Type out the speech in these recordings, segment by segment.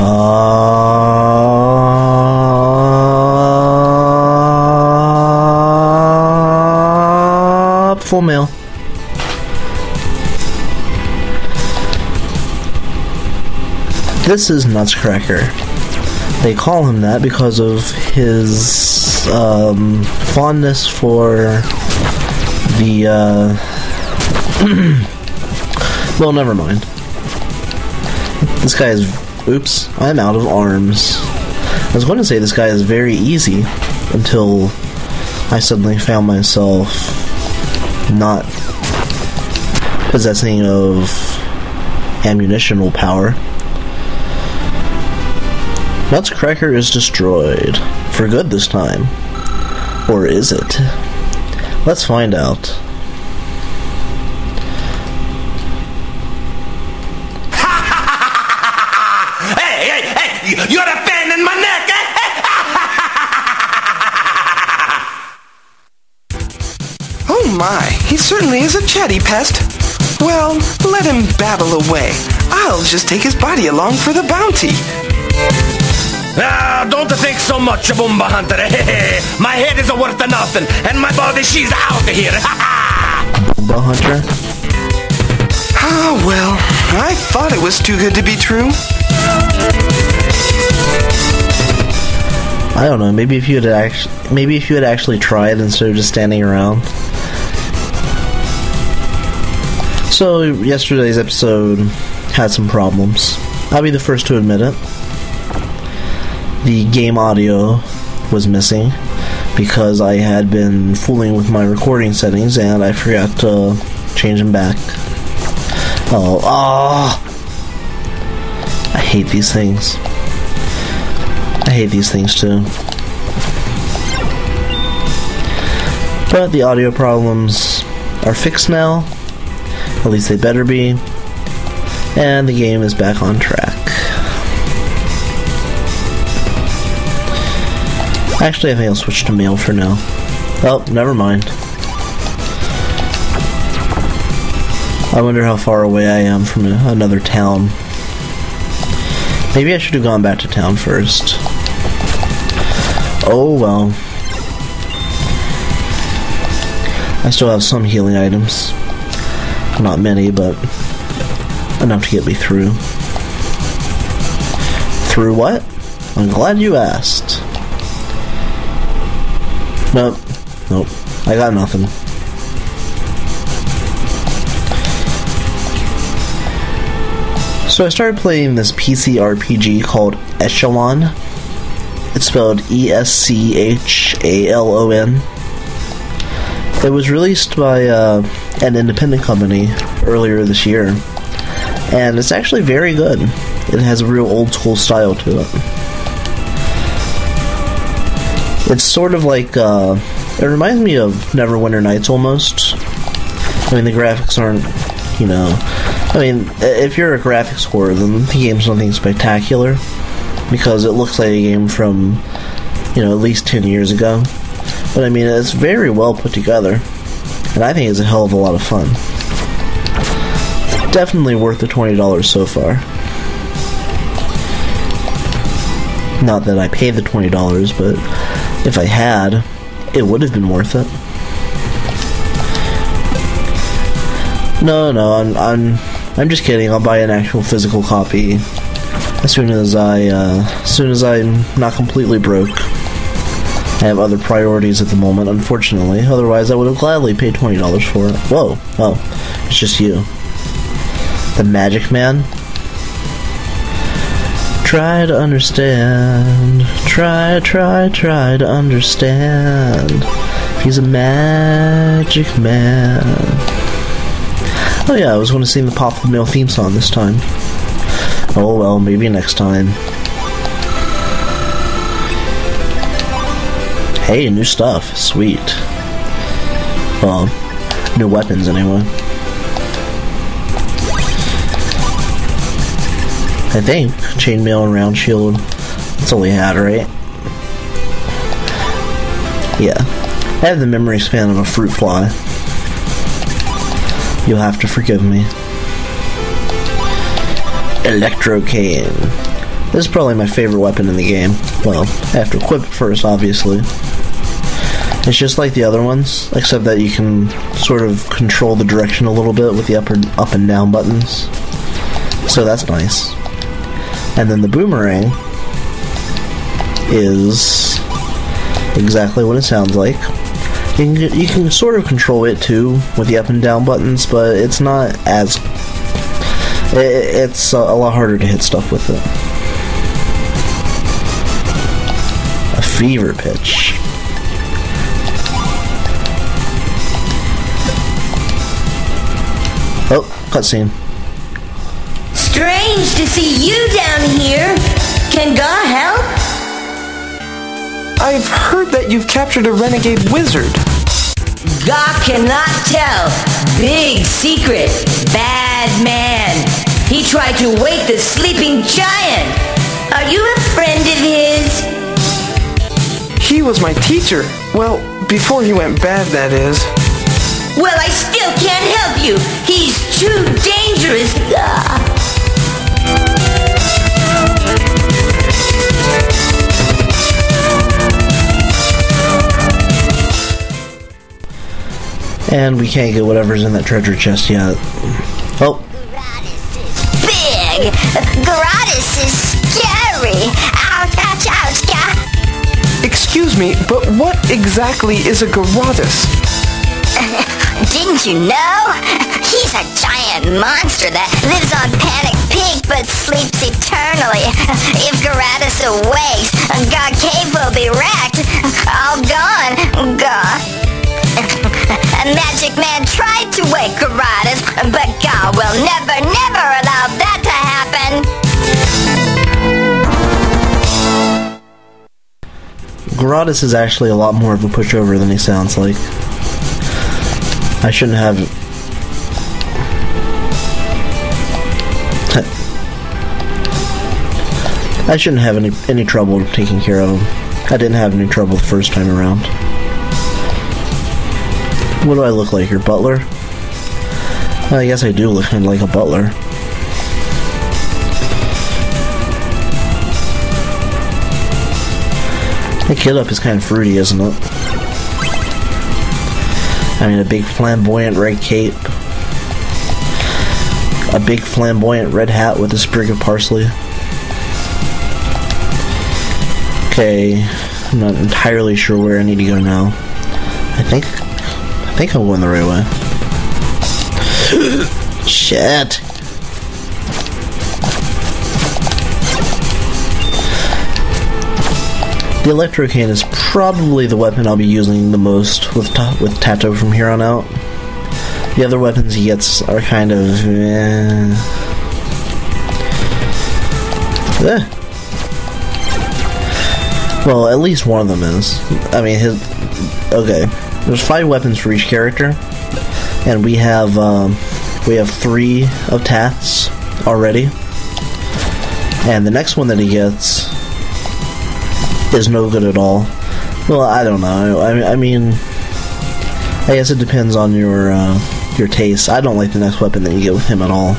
Uh, full mail. This is Nutscracker. They call him that because of his um, fondness for the. Uh, well, never mind. This guy is. Oops, I'm out of arms. I was going to say this guy is very easy until I suddenly found myself not possessing of ammunitional power. Nutscracker is destroyed. For good this time. Or is it? Let's find out. Hey, hey, hey! You're a pain in my neck! Oh my, he certainly is a chatty pest. Well, let him babble away. I'll just take his body along for the bounty. Ah, don't think so much, Boomba Hunter. my head is worth nothing, and my body, she's out of here. Boomba Hunter? Ah, well, I thought it was too good to be true. I don't know. Maybe if you had actually, maybe if you had actually tried instead of just standing around. So yesterday's episode had some problems. I'll be the first to admit it. The game audio was missing because I had been fooling with my recording settings and I forgot to change them back. Oh, ah! I hate these things. I hate these things too. But the audio problems are fixed now. At least they better be. And the game is back on track. Actually, I think I'll switch to mail for now. Oh, never mind. I wonder how far away I am from another town. Maybe I should have gone back to town first. Oh well. I still have some healing items. Not many, but enough to get me through. Through what? I'm glad you asked. Nope. Nope. I got nothing. So I started playing this PC RPG called Eschalon. It's spelled E S C H A L O N. It was released by uh, an independent company earlier this year, and it's actually very good. It has a real old school style to it. It's sort of like uh, it reminds me of Neverwinter Nights almost. I mean, the graphics aren't, you know. I mean, if you're a graphics whore, then the game's nothing spectacular because it looks like a game from, you know, at least ten years ago. But I mean, it's very well put together, and I think it's a hell of a lot of fun. Definitely worth the twenty dollars so far. Not that I paid the twenty dollars, but if I had, it would have been worth it. No, no, I'm, I'm, I'm just kidding. I'll buy an actual physical copy as soon as I, uh, as soon as I'm not completely broke. I have other priorities at the moment, unfortunately. Otherwise, I would have gladly paid twenty dollars for it. Whoa, oh, it's just you, the Magic Man. Try to understand. Try, try, try to understand. He's a magic man. Oh yeah, I was going to sing the Popful Mail theme song this time. Oh well, maybe next time. Hey, new stuff. Sweet. Well, new weapons anyway. I think chainmail and round shield. That's all we had, right? Yeah. I have the memory span of a fruit fly. You'll have to forgive me. Electro cane. This is probably my favorite weapon in the game. Well, I have to equip it first, obviously. It's just like the other ones, except that you can sort of control the direction a little bit with the up and, up and down buttons. So that's nice. And then the boomerang is exactly what it sounds like. You can, you can sort of control it too with the up and down buttons, but it's not as. It, it's a lot harder to hit stuff with it. A fever pitch. Oh, cutscene. Strange to see you down here. Can Gaw help? I've heard that you've captured a renegade wizard. Gaw cannot tell. Big secret. Bad man. He tried to wake the sleeping giant. Are you a friend of his? He was my teacher. Well, before he went bad, that is. Well, I still can't help you. And we can't get whatever's in that treasure chest yet. Oh, big. Garatus is scary. Ouch, ouch, ouch, yeah. Excuse me, but what exactly is a Garatus? Didn't you know? He's a giant monster that lives on Panic Peak but sleeps eternally. If Garatus awakes, Gaw Cave will be wrecked. All gone. God. Magic man tried to wake Garatus, but Gaw will never, never allow that to happen. Is actually a lot more of a pushover than he sounds like. I shouldn't have. I shouldn't have any any trouble taking care of him. I didn't have any trouble the first time around. What do I look like, your butler? I guess I do look kind of like a butler. The kid up is kind of fruity, isn't it? I mean, a big flamboyant red cape, a big flamboyant red hat with a sprig of parsley. Okay, I'm not entirely sure where I need to go now. I think, think I'm going the right way. Shit. The electro cane is probably the weapon I'll be using the most with with Tatto from here on out. The other weapons he gets are kind of eh. Eh. Well, at least one of them is. I mean, his. Okay, there's five weapons for each character, and we have um, we have three of Tats already, and the next one that he gets is no good at all. Well, I don't know. I, I mean, I guess it depends on your uh, your taste. I don't like the next weapon that you get with him at all.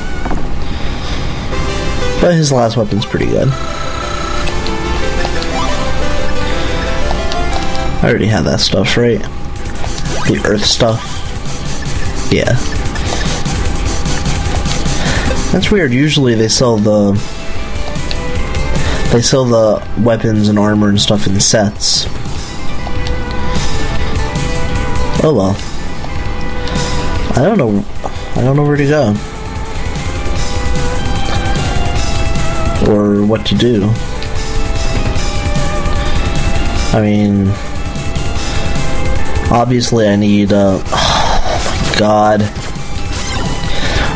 But his last weapon's pretty good. I already had that stuff, right? The earth stuff. Yeah. That's weird. Usually they sell the they sell the weapons and armor and stuff in sets. Oh well. I don't know. I don't know where to go. Or what to do. I mean, obviously I need, uh, oh my god.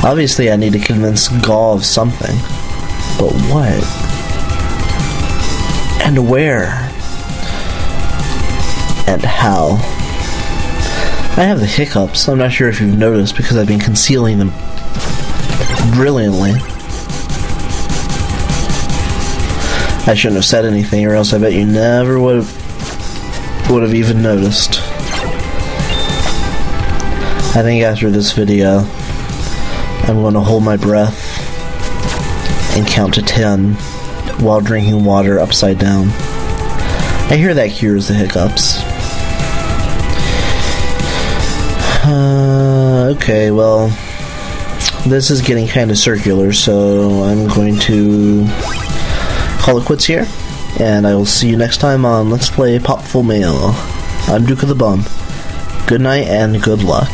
Obviously I need to convince Gaw of something. But what? And where? And how? I have the hiccups. I'm not sure if you've noticed because I've been concealing them brilliantly. I shouldn't have said anything, or else I bet you never would have would have even noticed. I think after this video, I'm going to hold my breath and count to ten while drinking water upside down. I hear that cures the hiccups. Uh, okay, well, this is getting kind of circular, so I'm going to call it quits here, and I will see you next time on Let's Play Popful Mail. I'm Duke of the Bump. Good night and good luck.